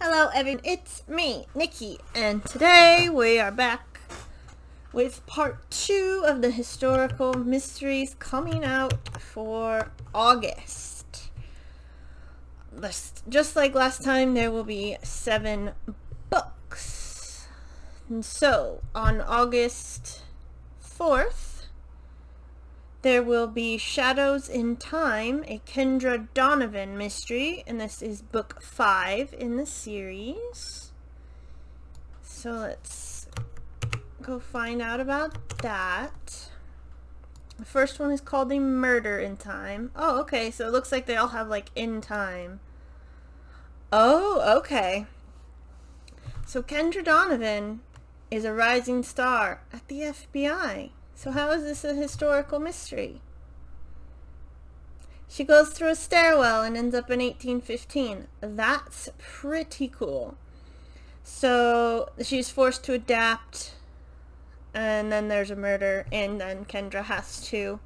Hello everyone, it's me, Nikki, and today we are back with part two of the historical mysteries coming out for August. Just like last time, there will be seven books. And so, on August 4th, there will be Shadows in Time, a Kendra Donovan mystery, and this is book five in the series. So let's go find out about that. The first one is called A Murder in Time. Oh, okay, so it looks like they all have like in time. Oh, okay. So Kendra Donovan is a rising star at the FBI. So how is this a historical mystery? She goes through a stairwell and ends up in 1815. That's pretty cool. So she's forced to adapt and then there's a murder and then Kendra has to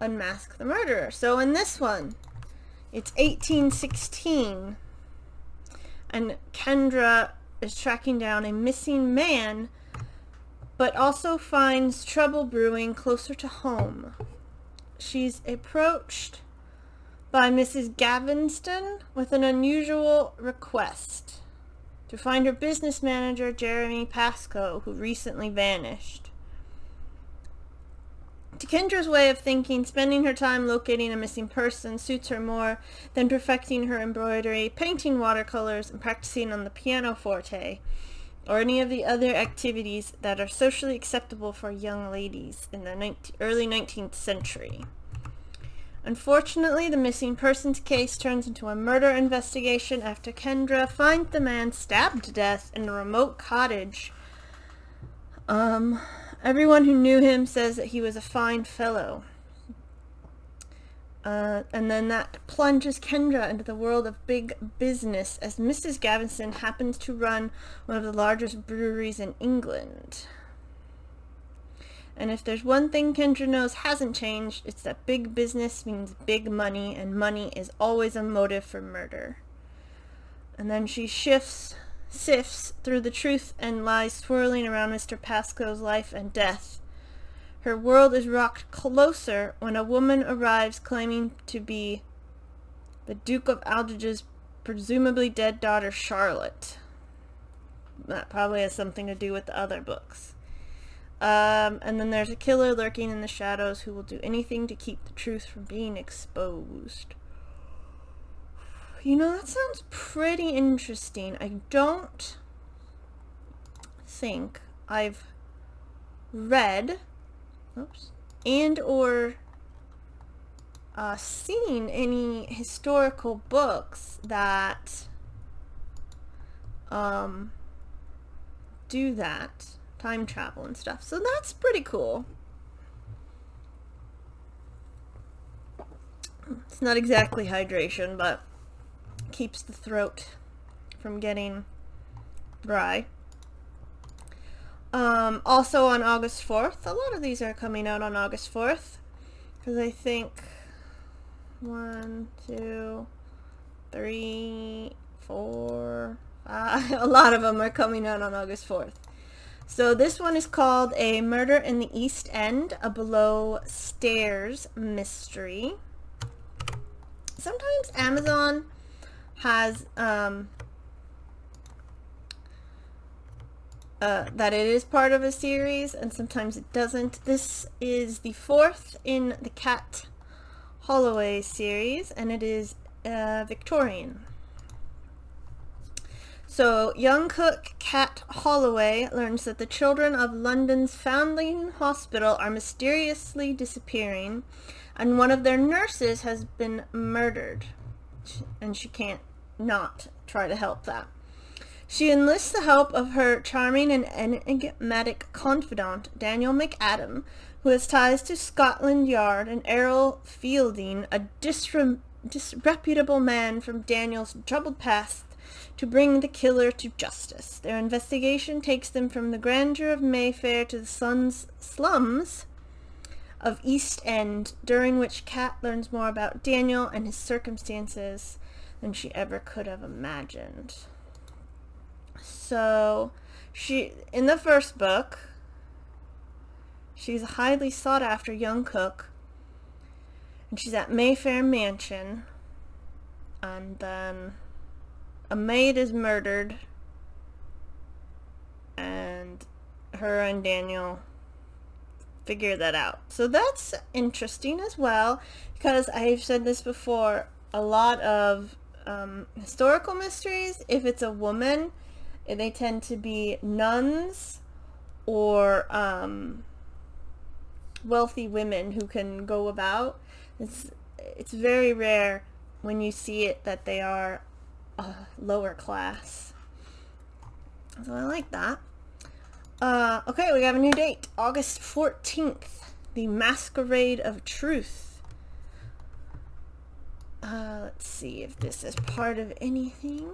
unmask the murderer. So in this one, it's 1816 and Kendra is tracking down a missing man but also finds trouble brewing closer to home. She's approached by Mrs. Gavinston with an unusual request to find her business manager, Jeremy Pascoe, who recently vanished. To Kendra's way of thinking, spending her time locating a missing person suits her more than perfecting her embroidery, painting watercolors, and practicing on the pianoforte or any of the other activities that are socially acceptable for young ladies in the 19, early 19th century. Unfortunately, the missing persons case turns into a murder investigation after Kendra finds the man stabbed to death in a remote cottage. Um, everyone who knew him says that he was a fine fellow. Uh, and then that plunges Kendra into the world of big business as Mrs. Gavinson happens to run one of the largest breweries in England. And if there's one thing Kendra knows hasn't changed, it's that big business means big money, and money is always a motive for murder. And then she shifts, sifts through the truth and lies swirling around Mr. Pascoe's life and death her world is rocked closer when a woman arrives claiming to be the Duke of Aldridge's presumably dead daughter Charlotte. That probably has something to do with the other books. Um, and then there's a killer lurking in the shadows who will do anything to keep the truth from being exposed. You know, that sounds pretty interesting. I don't think I've read oops, and or uh, seen any historical books that um, do that, time travel and stuff. So that's pretty cool. It's not exactly hydration, but keeps the throat from getting dry. Um, also on August 4th, a lot of these are coming out on August 4th, because I think one, two, three, four, five, a lot of them are coming out on August 4th. So this one is called A Murder in the East End, a below stairs mystery. Sometimes Amazon has um, uh, that it is part of a series and sometimes it doesn't. This is the fourth in the Kat Holloway series and it is uh, Victorian. So, young cook Kat Holloway learns that the children of London's Foundling Hospital are mysteriously disappearing and one of their nurses has been murdered. And she can't not try to help that. She enlists the help of her charming and enigmatic confidant, Daniel McAdam, who has ties to Scotland Yard, and Errol Fielding, a disre disreputable man from Daniel's troubled past, to bring the killer to justice. Their investigation takes them from the grandeur of Mayfair to the sun's slums of East End, during which Kat learns more about Daniel and his circumstances than she ever could have imagined. So, she in the first book, she's a highly sought after young cook, and she's at Mayfair Mansion, and then a maid is murdered, and her and Daniel figure that out. So that's interesting as well because I've said this before a lot of um, historical mysteries, if it's a woman, they tend to be nuns or um, wealthy women who can go about. It's, it's very rare when you see it that they are lower class. So I like that. Uh, okay, we have a new date. August 14th. The Masquerade of Truth. Uh, let's see if this is part of anything.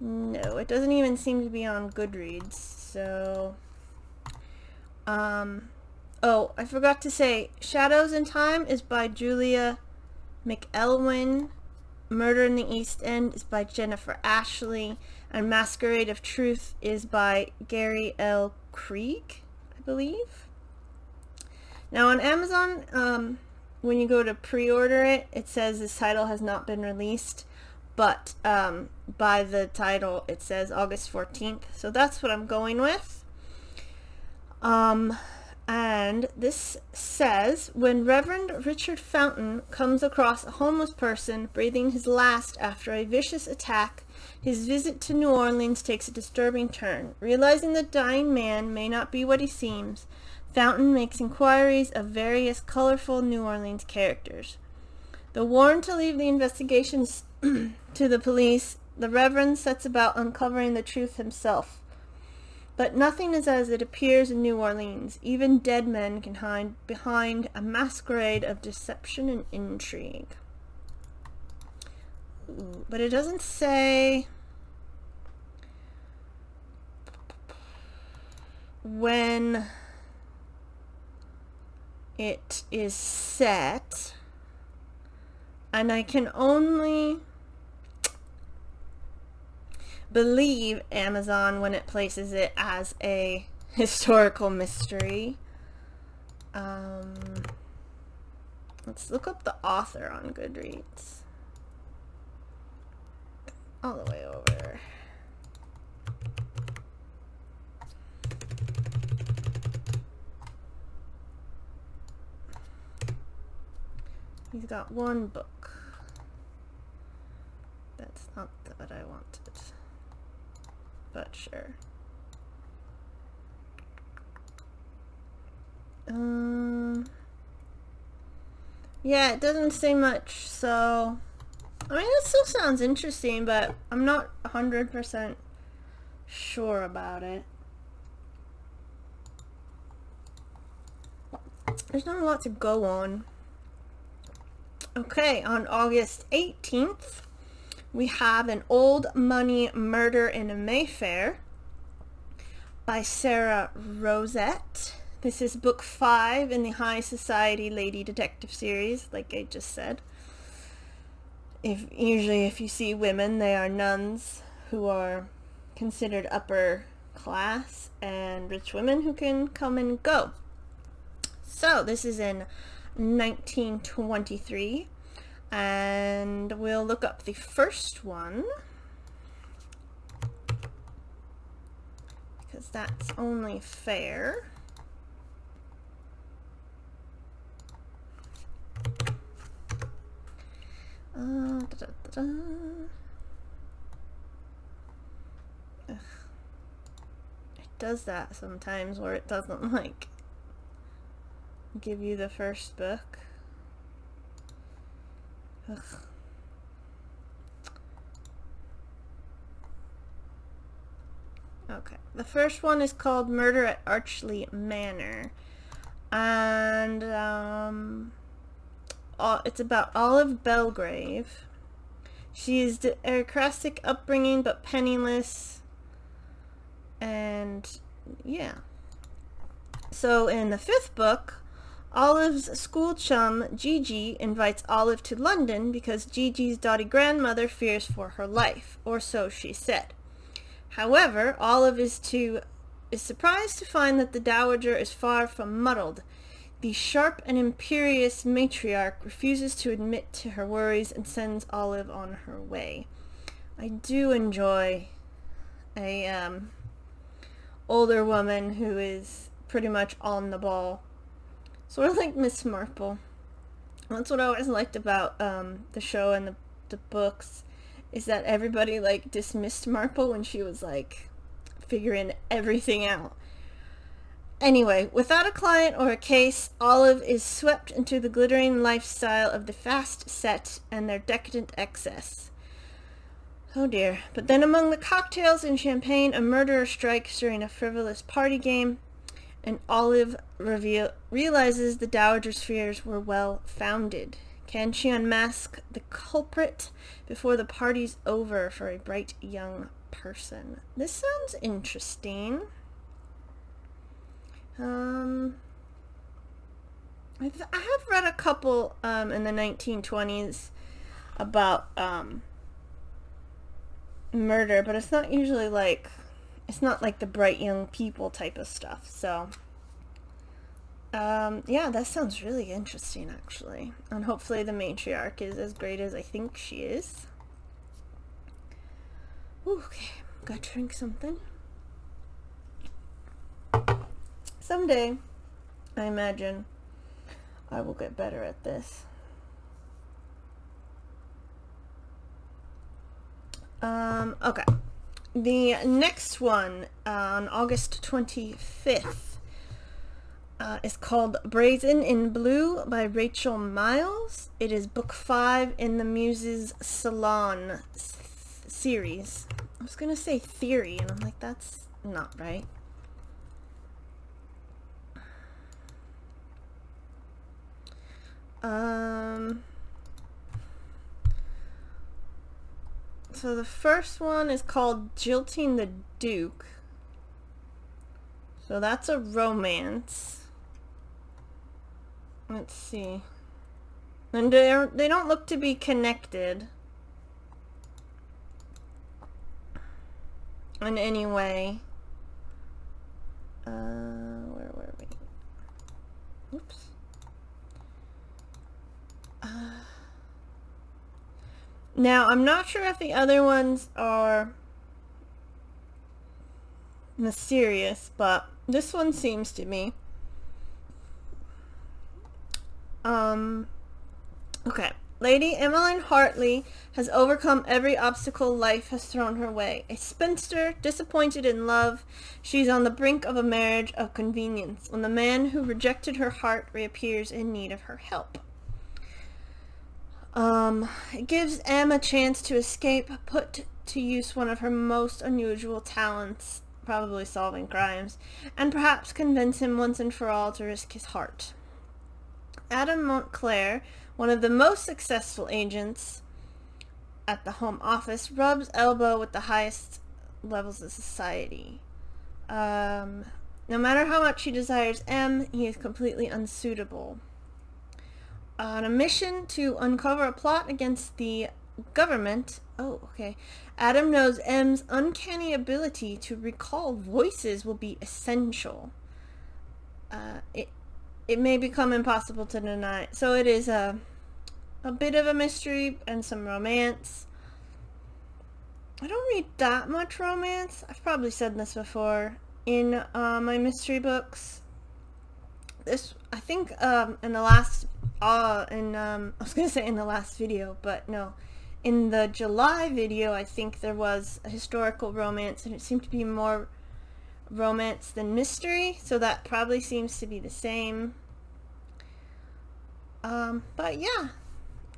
No, it doesn't even seem to be on Goodreads, so... Um, oh, I forgot to say, Shadows in Time is by Julia McElwain. Murder in the East End is by Jennifer Ashley. And Masquerade of Truth is by Gary L. Kreigh, I believe. Now on Amazon, um, when you go to pre-order it, it says this title has not been released. But um, by the title, it says August 14th. So that's what I'm going with. Um, and this says, when Reverend Richard Fountain comes across a homeless person breathing his last after a vicious attack, his visit to New Orleans takes a disturbing turn. Realizing the dying man may not be what he seems, Fountain makes inquiries of various colorful New Orleans characters. Though warned to leave the investigations to the police, the Reverend sets about uncovering the truth himself. But nothing is as it appears in New Orleans. Even dead men can hide behind a masquerade of deception and intrigue. Ooh, but it doesn't say when it is set and I can only believe Amazon when it places it as a historical mystery. Um, let's look up the author on Goodreads. All the way over. He's got one book. That's not what I wanted sure. Um, yeah, it doesn't say much, so... I mean, it still sounds interesting, but I'm not 100% sure about it. There's not a lot to go on. Okay, on August 18th, we have an old money murder in Mayfair by Sara Rosett. This is book five in the High Society Lady Detective series, like I just said. If Usually if you see women, they are nuns who are considered upper class and rich women who can come and go. So this is in 1923 and we'll look up the first one because that's only fair. Uh, da, da, da, it does that sometimes where it doesn't like give you the first book. Ugh. Okay, the first one is called Murder at Archly Manor. And, um, it's about Olive Belgrave. She's the aristocratic upbringing, but penniless. And, yeah. So in the fifth book, Olive's school chum, Gigi, invites Olive to London because Gigi's dotty grandmother fears for her life, or so she said. However, Olive is to is surprised to find that the dowager is far from muddled. The sharp and imperious matriarch refuses to admit to her worries and sends Olive on her way. I do enjoy a um, older woman who is pretty much on the ball. Sort of like Miss Marple. That's what I always liked about um, the show and the, the books, is that everybody like dismissed Marple when she was like figuring everything out. Anyway, without a client or a case, Olive is swept into the glittering lifestyle of the fast set and their decadent excess. Oh dear. But then among the cocktails and champagne, a murderer strikes during a frivolous party game, and Olive reveal- realizes the Dowager's fears were well founded. Can she unmask the culprit before the party's over for a bright young person? This sounds interesting. Um, I've, I have read a couple um, in the 1920s about um, murder, but it's not usually like it's not like the bright young people type of stuff. So um, yeah, that sounds really interesting actually. And hopefully the matriarch is as great as I think she is. Ooh, okay, gotta drink something. Someday, I imagine, I will get better at this. Um, okay. The next one uh, on August 25th uh, is called Brazen in Blue by Rachel Miles. It is book five in the Muses Salon series. I was going to say theory, and I'm like, that's not right. Um... So the first one is called Jilting the Duke. So that's a romance. Let's see. And they they don't look to be connected. In any way. Uh, where were we? Oops. Now, I'm not sure if the other ones are mysterious, but this one seems to be. Um, okay. Lady Emmeline Hartley has overcome every obstacle life has thrown her way. A spinster, disappointed in love, she's on the brink of a marriage of convenience when the man who rejected her heart reappears in need of her help. Um, it gives M a chance to escape, put to use one of her most unusual talents, probably solving crimes, and perhaps convince him once and for all to risk his heart. Adam Montclair, one of the most successful agents at the Home Office, rubs elbow with the highest levels of society. Um, no matter how much he desires M, he is completely unsuitable on a mission to uncover a plot against the government. Oh, okay. Adam knows M's uncanny ability to recall voices will be essential. Uh, it it may become impossible to deny. So it is a a bit of a mystery and some romance. I don't read that much romance. I've probably said this before in uh, my mystery books. This I think um, in the last uh, in, um, I was to say in the last video, but no. In the July video, I think there was a historical romance, and it seemed to be more romance than mystery, so that probably seems to be the same. Um, but yeah,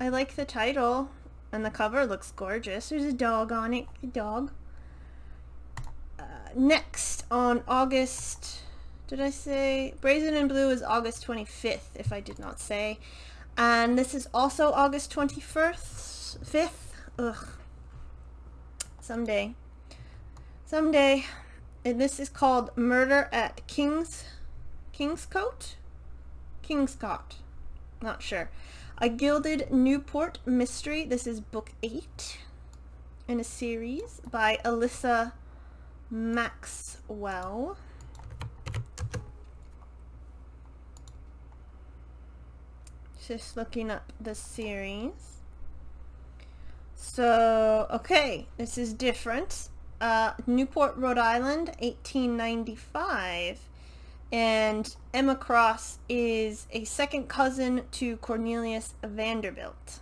I like the title, and the cover looks gorgeous. There's a dog on it, a dog. Uh, next, on August did I say? Brazen and Blue is August 25th, if I did not say. And this is also August 21st, 5th. Ugh. Someday. Someday. And this is called Murder at King's, Kingscote? Kingscott. Not sure. A Gilded Newport Mystery. This is book eight in a series by Alyssa Maxwell. Just looking up the series. So, okay, this is different. Uh, Newport, Rhode Island, 1895. And Emma Cross is a second cousin to Cornelius Vanderbilt.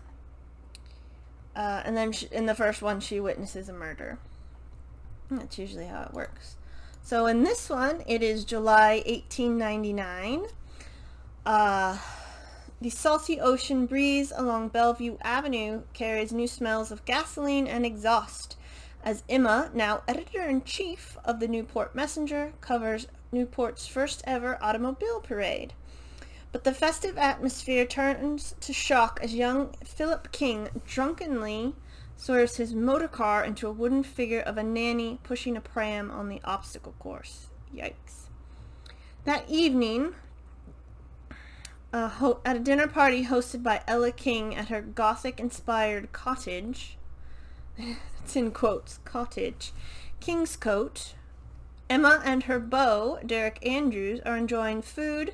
Uh, and then she, in the first one, she witnesses a murder. That's usually how it works. So in this one, it is July 1899. Uh, the salty ocean breeze along Bellevue Avenue carries new smells of gasoline and exhaust as Emma, now editor-in-chief of the Newport Messenger, covers Newport's first ever automobile parade. But the festive atmosphere turns to shock as young Philip King drunkenly swerves his motor car into a wooden figure of a nanny pushing a pram on the obstacle course. Yikes. That evening, uh, at a dinner party hosted by Ella King at her Gothic-inspired cottage, it's in quotes, cottage, Kingscote, Emma and her beau, Derek Andrews, are enjoying food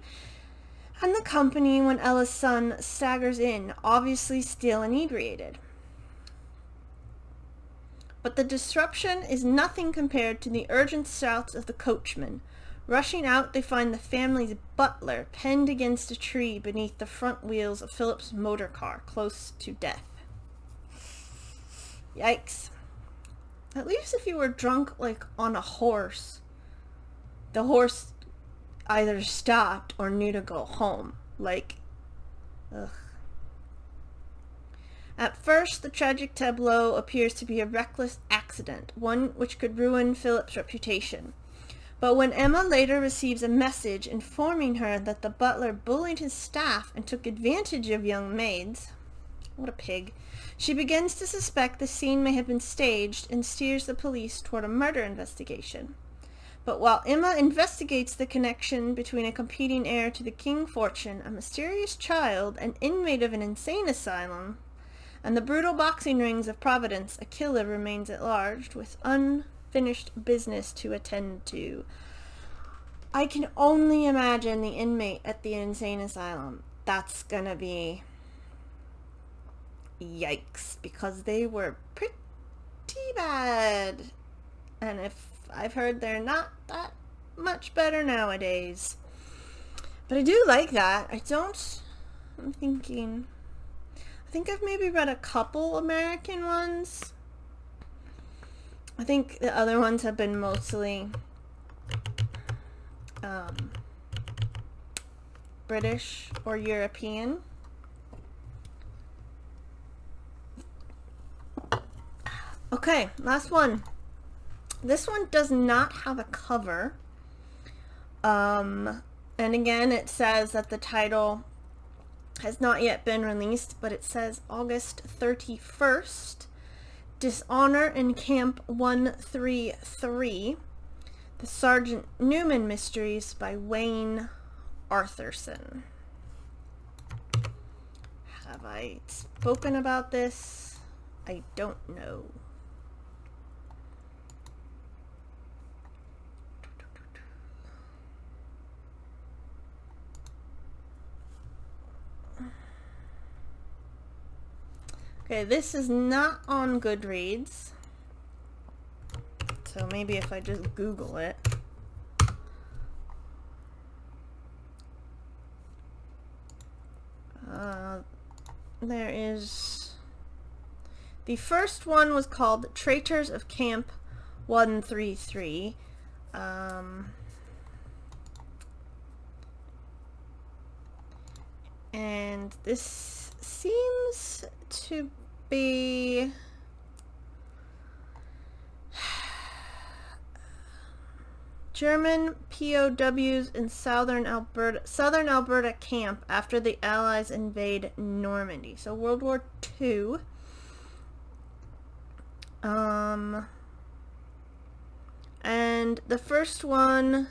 and the company when Ella's son staggers in, obviously still inebriated. But the disruption is nothing compared to the urgent shouts of the coachman. Rushing out, they find the family's butler penned against a tree beneath the front wheels of Philip's motor car, close to death. Yikes. At least if you were drunk, like, on a horse, the horse either stopped or knew to go home. Like, ugh. At first, the tragic tableau appears to be a reckless accident, one which could ruin Philip's reputation. But when Emma later receives a message informing her that the butler bullied his staff and took advantage of young maids, what a pig, she begins to suspect the scene may have been staged and steers the police toward a murder investigation. But while Emma investigates the connection between a competing heir to the King fortune, a mysterious child, an inmate of an insane asylum, and the brutal boxing rings of Providence, a killer remains at large with unfinished business to attend to. I can only imagine the inmate at the insane asylum. That's gonna be yikes because they were pretty bad. And if I've heard they're not that much better nowadays. But I do like that. I don't I'm thinking I think I've maybe read a couple American ones. I think the other ones have been mostly um, British or European. Okay, last one. This one does not have a cover. Um, and again, it says that the title has not yet been released, but it says August 31st. Dishonor in Camp 133. The Sergeant Newman Mysteries by Wayne Arthurson. Have I spoken about this? I don't know. Okay, this is not on Goodreads. So maybe if I just Google it. Uh, there is... The first one was called Traitors of Camp 133. Um, and this seems to be German POWs in southern Alberta, southern Alberta camp after the Allies invade Normandy. So World War II. Um, and the first one,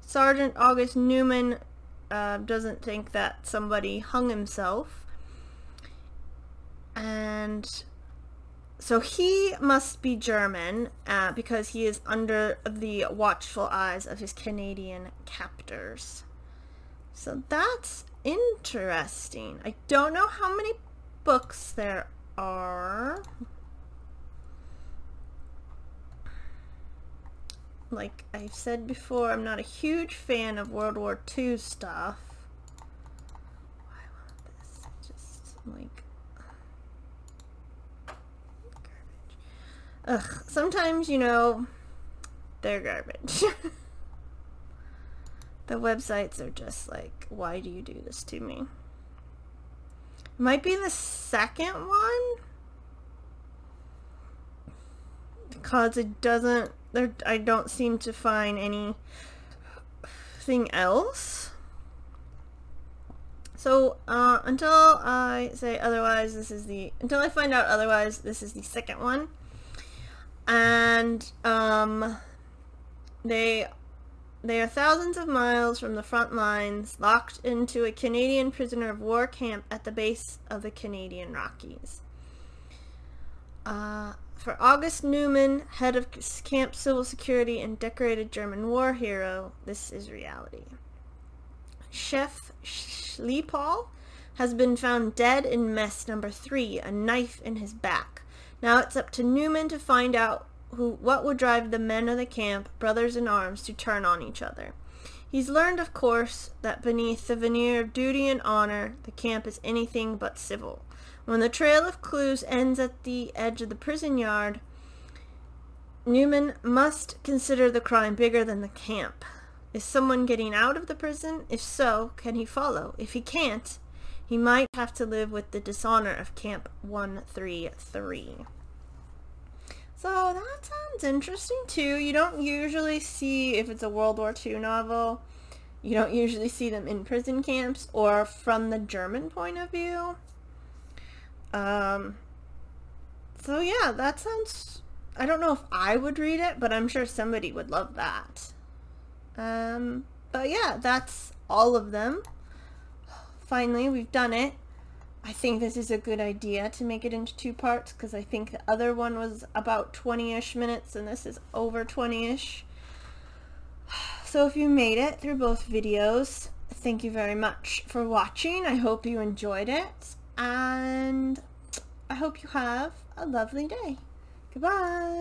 Sergeant August Newman uh, doesn't think that somebody hung himself. And so he must be German uh, because he is under the watchful eyes of his Canadian captors. So that's interesting. I don't know how many books there are. Like I've said before, I'm not a huge fan of World War II stuff. Why want this? Just like Ugh, sometimes, you know, they're garbage. the websites are just like, why do you do this to me? Might be the second one. Because it doesn't, there, I don't seem to find anything else. So, uh, until I say otherwise, this is the, until I find out otherwise, this is the second one and um, they they are thousands of miles from the front lines, locked into a Canadian prisoner of war camp at the base of the Canadian Rockies. Uh, for August Newman, head of Camp Civil Security and decorated German war hero, this is reality. Chef Schliepal has been found dead in mess number three, a knife in his back. Now it's up to Newman to find out who what would drive the men of the camp, brothers in arms, to turn on each other. He's learned, of course, that beneath the veneer of duty and honor, the camp is anything but civil. When the trail of clues ends at the edge of the prison yard, Newman must consider the crime bigger than the camp. Is someone getting out of the prison? If so, can he follow? If he can't, he might have to live with the dishonor of Camp 133. So that sounds interesting too. You don't usually see, if it's a World War II novel, you don't usually see them in prison camps or from the German point of view. Um, so yeah, that sounds, I don't know if I would read it, but I'm sure somebody would love that. Um, but yeah, that's all of them. Finally, we've done it. I think this is a good idea to make it into two parts because I think the other one was about 20-ish minutes and this is over 20-ish. So if you made it through both videos, thank you very much for watching. I hope you enjoyed it and I hope you have a lovely day. Goodbye.